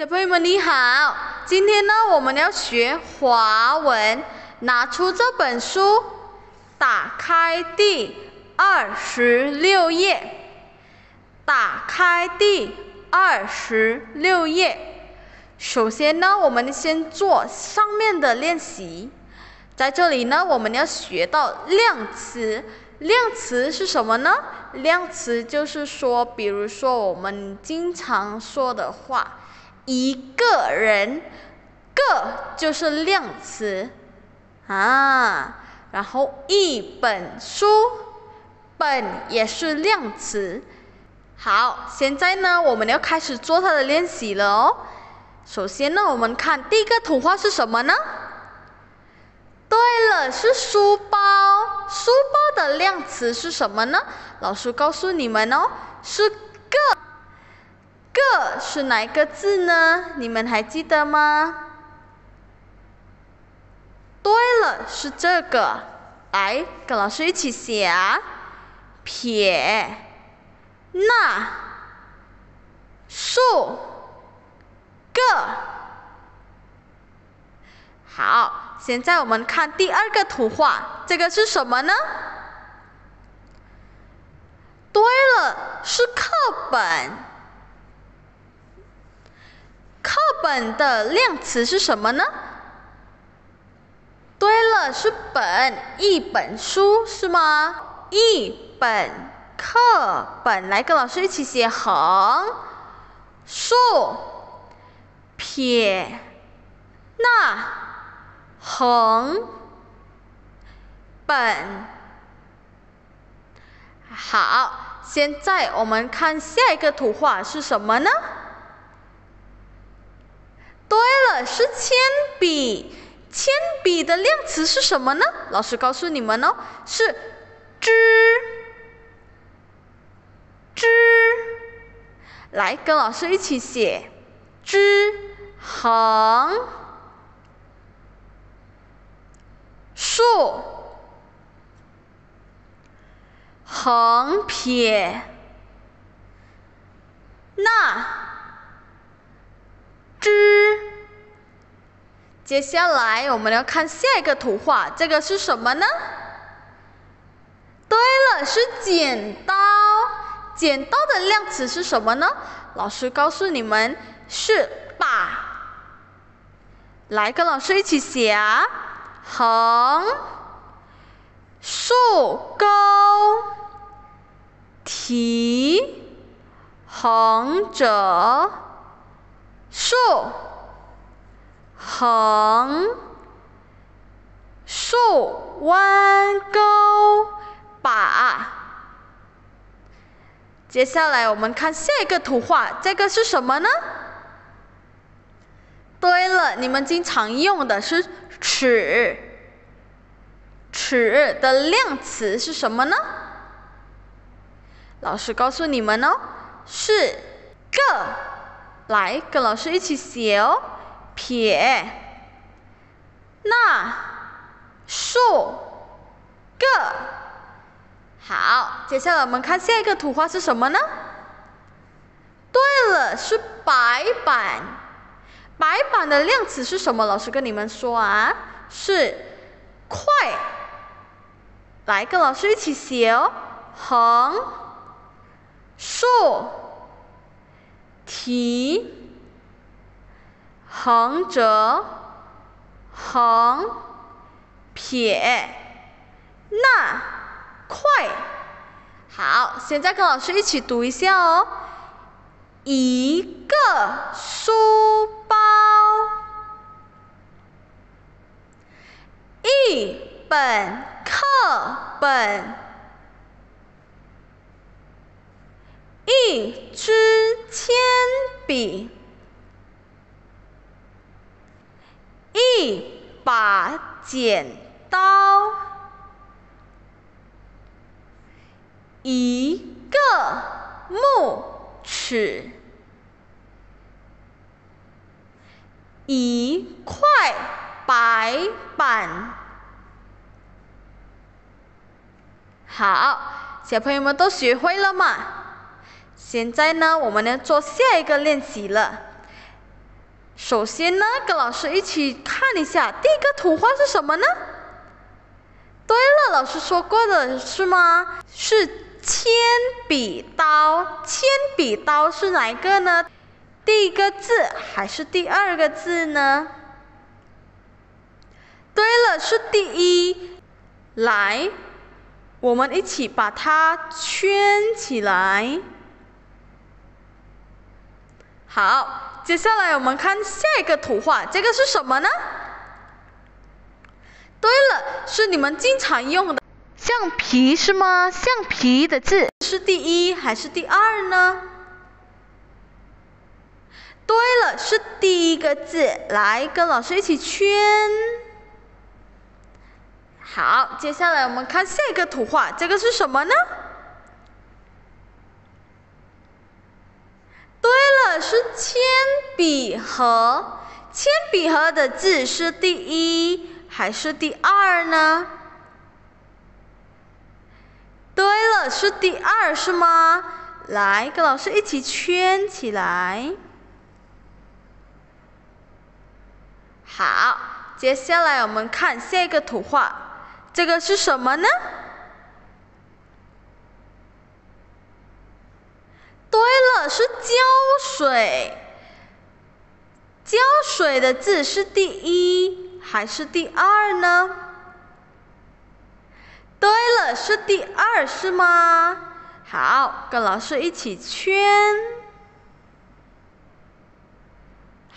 小朋友们你好，今天呢我们要学华文，拿出这本书，打开第二十六页，打开第二十六页。首先呢，我们先做上面的练习，在这里呢，我们要学到量词。量词是什么呢？量词就是说，比如说我们经常说的话。一个人，个就是量词啊，然后一本书，本也是量词。好，现在呢，我们要开始做它的练习了哦。首先呢，我们看第一个图画是什么呢？对了，是书包。书包的量词是什么呢？老师告诉你们哦，是个。个是哪一个字呢？你们还记得吗？对了，是这个。来，跟老师一起写啊。撇，捺，竖，个。好，现在我们看第二个图画，这个是什么呢？对了，是课本。课本的量词是什么呢？对了，是本，一本书是吗？一本课本，来跟老师一起写横、竖、撇、捺、横、本。好，现在我们看下一个图画是什么呢？对了，是铅笔。铅笔的量词是什么呢？老师告诉你们哦，是支。支。来，跟老师一起写：支横竖横撇捺。之接下来我们要看下一个图画，这个是什么呢？对了，是剪刀。剪刀的量词是什么呢？老师告诉你们是把。来，跟老师一起写啊，横、竖、钩、提、横折、竖。横、竖、弯、钩、把。接下来我们看下一个图画，这个是什么呢？对了，你们经常用的是尺。尺的量词是什么呢？老师告诉你们哦，是个。来，跟老师一起写哦。撇、捺、竖、个。好，接下来我们看下一个图画是什么呢？对了，是白板。白板的量词是什么？老师跟你们说啊，是快。来，跟老师一起写哦，横、竖、提。横折，横撇，捺，快。好，现在跟老师一起读一下哦。一个书包，一本课本，一支铅笔。一把剪刀，一个木尺，一块白板。好，小朋友们都学会了吗？现在呢，我们要做下一个练习了。首先呢，跟老师一起看一下第一个图画是什么呢？对了，老师说过的是吗？是铅笔刀。铅笔刀是哪一个呢？第一个字还是第二个字呢？对了，是第一。来，我们一起把它圈起来。好，接下来我们看下一个图画，这个是什么呢？对了，是你们经常用的橡皮是吗？橡皮的字是第一还是第二呢？对了，是第一个字。来，跟老师一起圈。好，接下来我们看下一个图画，这个是什么呢？对了，是铅笔盒。铅笔盒的字是第一还是第二呢？对了，是第二，是吗？来，跟老师一起圈起来。好，接下来我们看下一个图画，这个是什么呢？对了，是浇水。浇水的字是第一还是第二呢？对了，是第二，是吗？好，跟老师一起圈。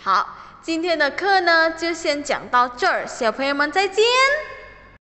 好。今天的课呢，就先讲到这儿，小朋友们再见。